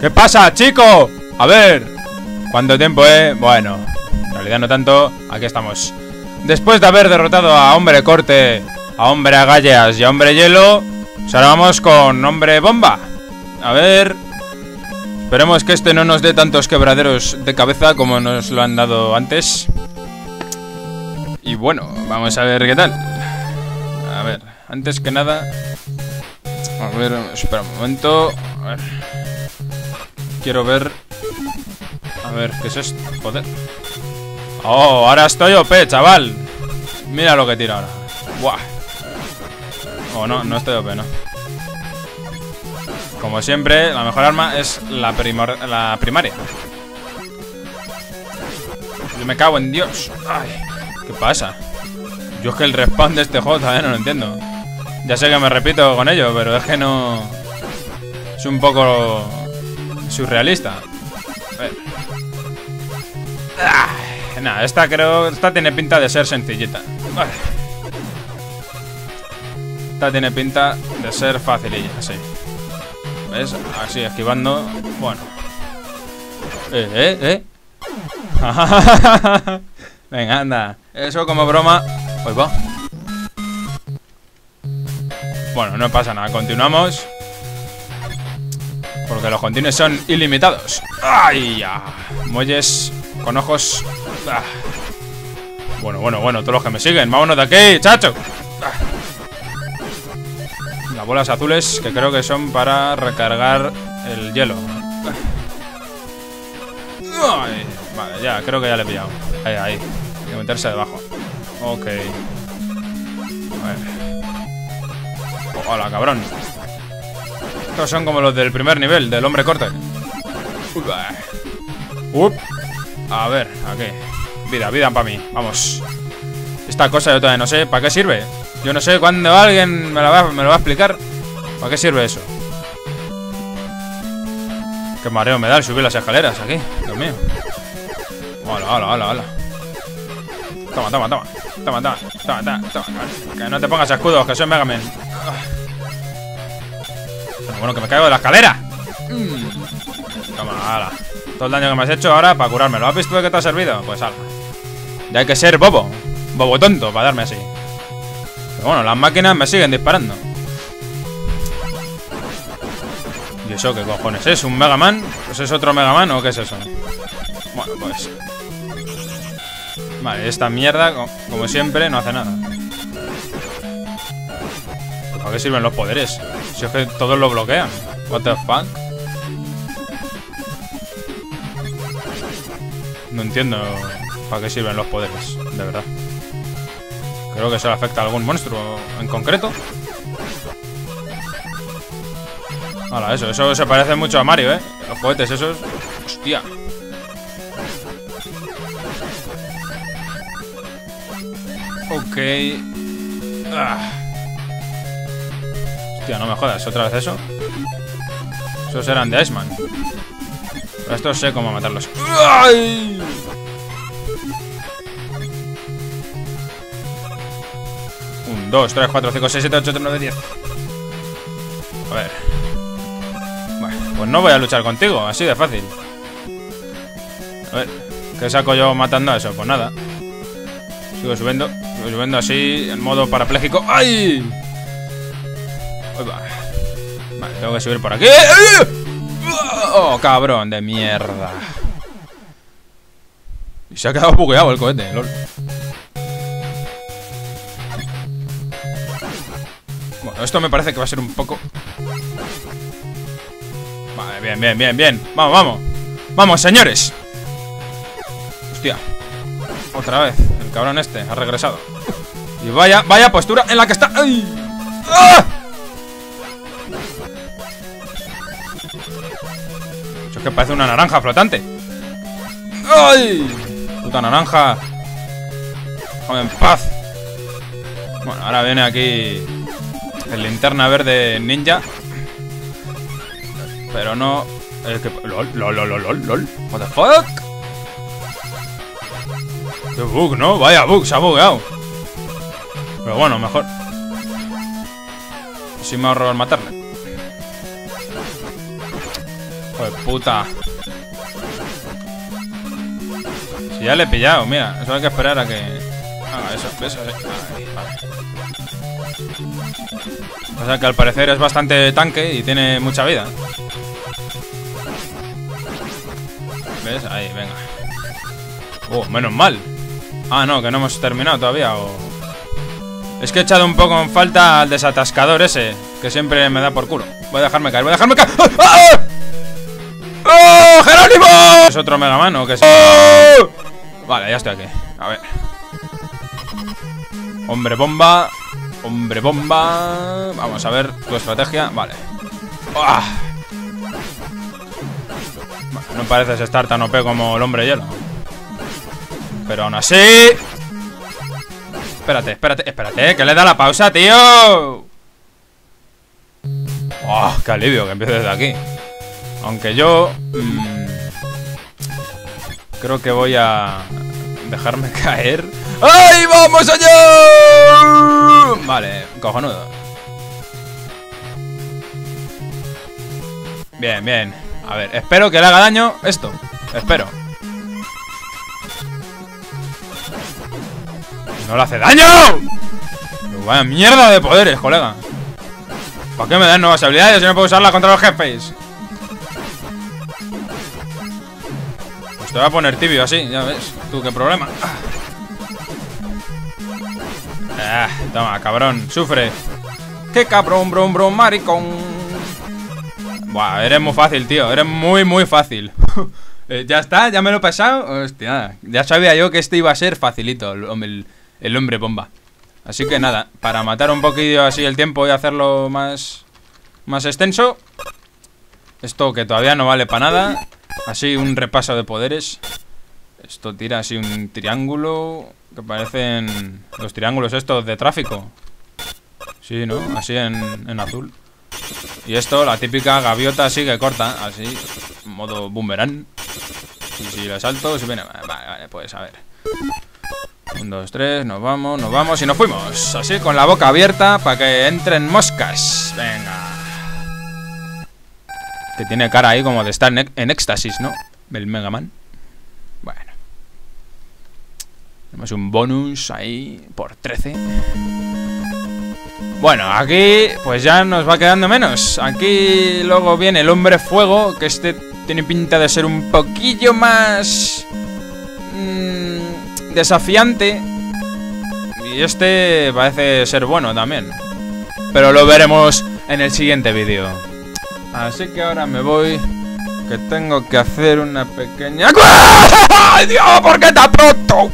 ¿Qué pasa, chico? A ver. ¿Cuánto tiempo, eh? Bueno, en realidad no tanto. Aquí estamos. Después de haber derrotado a Hombre Corte, a Hombre Agallas y a Hombre Hielo, pues ahora vamos con Hombre Bomba. A ver... Esperemos que este no nos dé tantos quebraderos de cabeza como nos lo han dado antes. Y bueno, vamos a ver qué tal. A ver, antes que nada... A ver, espera un momento. A ver. Quiero ver... A ver, ¿qué es esto? Joder. Oh, ahora estoy OP, chaval. Mira lo que tira ahora. Buah. Oh, no, no estoy OP, no. Como siempre, la mejor arma es la, la primaria. Yo me cago en Dios. Ay, ¿qué pasa? Yo es que el respawn de este juego todavía no lo entiendo. Ya sé que me repito con ello, pero es que no... Es un poco... Surrealista. A ver. Nah, esta creo... Esta tiene pinta de ser sencillita. Esta tiene pinta de ser facililla, sí. ¿Ves? Así, esquivando. Bueno. Eh, eh, eh. Venga, anda. Eso como broma. Pues va. Bueno, no pasa nada. Continuamos. Porque los continuos son ilimitados. ¡Ay! Ya! Muelles con ojos. Ah. Bueno, bueno, bueno. Todos los que me siguen. Vámonos de aquí, chacho. Las bolas azules que creo que son para recargar el hielo. vale, ya, creo que ya le he pillado. Ahí, ahí. Hay que meterse debajo. Ok. A ver. hola, cabrón. Estos son como los del primer nivel, del hombre corte. Up. A ver, aquí. Vida, vida para mí. Vamos. Esta cosa yo todavía no sé. ¿Para qué sirve? Yo no sé cuándo alguien me, lo va a explicar. ¿Para qué sirve eso? Qué mareo me da el subir las escaleras aquí. Dios mío. Hola, hola, hola, hola. Toma, toma, toma. Toma, toma, toma, toma, toma. Que no te pongas escudos, que soy Mega Man. Bueno, que me caigo de la escalera. Toma, hala. Todo el daño que me has hecho ahora para curarme. ¿Lo has visto de qué te ha servido? Pues hala. Ya hay que ser bobo. Bobo tonto para darme así. Pero bueno, las máquinas me siguen disparando. ¿Y eso qué cojones es? ¿Un Mega Man? ¿Pues es otro Mega Man o qué es eso? Bueno, pues... Vale, esta mierda, como siempre, no hace nada. ¿Para qué sirven los poderes? Si es que todos lo bloquean. What the fuck? No entiendo para qué sirven los poderes, de verdad. Creo que eso le afecta a algún monstruo en concreto. Hola, eso, eso se parece mucho a Mario, ¿eh? Los cohetes esos... Hostia. Ok. Ah. Hostia, no me jodas, otra vez eso. Esos eran de Iceman. Pero estos sé cómo matarlos. ¡Ay! Un, dos, tres, cuatro, cinco, seis, siete, ocho, nueve, diez. A ver. Bueno, pues no voy a luchar contigo, así de fácil. A ver, ¿qué saco yo matando a eso? Pues nada. Sigo subiendo, sigo subiendo así, en modo parapléjico. ¡Ay! Vale, tengo que subir por aquí. ¡Oh, cabrón de mierda! Y se ha quedado bugueado el cohete. Bueno, esto me parece que va a ser un poco... Vale, bien, bien, bien, bien. Vamos, vamos. Vamos, señores. Hostia. Otra vez. El cabrón este ha regresado. Y vaya, vaya postura en la que está. ¡Ay! ¡Ah! Que parece una naranja flotante. ¡Ay! Puta naranja. Déjame en paz. Bueno, ahora viene aquí el linterna verde ninja. Pero no. El que. LOL, LOL, LOL, LOL, LOL. What the fuck? Qué bug, ¿no? Vaya bug, se ha bugueado. Pero bueno, mejor. Si me ahorro el matarle. Pues puta. Si ya le he pillado, mira. Eso hay que esperar a que... Haga eso, eso, Ahí, vale. O sea que al parecer es bastante tanque y tiene mucha vida. ¿Ves? Ahí, venga. Oh, menos mal. Ah, no, que no hemos terminado todavía. O... Es que he echado un poco en falta al desatascador ese, que siempre me da por culo. Voy a dejarme caer, voy a dejarme caer. ¡Ah! ¿Es otro Mega Man o qué es? ¡Oh! Vale, ya estoy aquí. A ver. Hombre bomba. Hombre bomba. Vamos a ver tu estrategia. Vale. ¡Ah! No pareces estar tan OP como el hombre hielo. Pero aún así... Espérate, espérate, espérate, que le da la pausa, tío. ¡Oh, qué alivio que empiece desde aquí! Aunque yo... Mmm, creo que voy a dejarme caer. ¡Ay, vamos allá! Vale, cojonudo. Bien, bien. A ver, espero que le haga daño esto. Espero. ¡No le hace daño! Vaya mierda de poderes, colega. ¿Para qué me dan nuevas habilidades si no puedo usarla contra los jefes? Te voy a poner tibio así, ya ves. Tú, qué problema. Ah, toma, cabrón, sufre. ¡Qué cabrón, bron, bron, maricón! Buah, eres muy fácil, tío. Eres muy, muy fácil. eh, ya está, ya me lo he pasado. Hostia, ya sabía yo que este iba a ser facilito, el, el hombre bomba. Así que nada, para matar un poquillo así el tiempo y hacerlo más, más extenso. Esto que todavía no vale para nada. Así un repaso de poderes. Esto tira así un triángulo que parecen los triángulos estos de tráfico. Sí, ¿no? Así en, en azul. Y esto, la típica gaviota así que corta, así, modo boomerang. Y si lo salto, si viene... Vale, vale, pues a ver. Un, dos, tres, nos vamos, nos vamos y nos fuimos. Así con la boca abierta para que entren moscas. Venga. Que tiene cara ahí como de estar en, éxtasis, ¿no? El Mega Man. Bueno. Tenemos un bonus ahí por 13. Bueno, aquí pues ya nos va quedando menos. Aquí luego viene el hombre fuego, que este tiene pinta de ser un poquillo más... Mmm, desafiante. Y este parece ser bueno también. Pero lo veremos en el siguiente vídeo. Así que ahora me voy. Que tengo que hacer una pequeña... ¡Ay, Dios! ¿Por qué tan pronto?